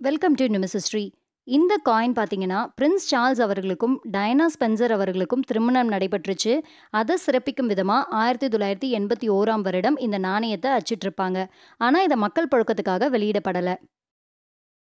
Welcome to நிமிசஸ்ரீ இந்த coin பார்த்தீங்கன்னா prince Charles அவர்களுக்கும் டயனா ஸ்பென்சர் அவர்களுக்கும் திருமணம் நடைபெற்றுச்சு. அதை சிறப்பிக்கும் விதமாக ஆயிரத்தி தொள்ளாயிரத்தி எண்பத்தி ஓராம் வருடம் இந்த நாணயத்தை அச்சிட்டிருப்பாங்க. ஆனால் இதை மக்கள் புழக்கத்துக்காக வெளியிடப்படலை.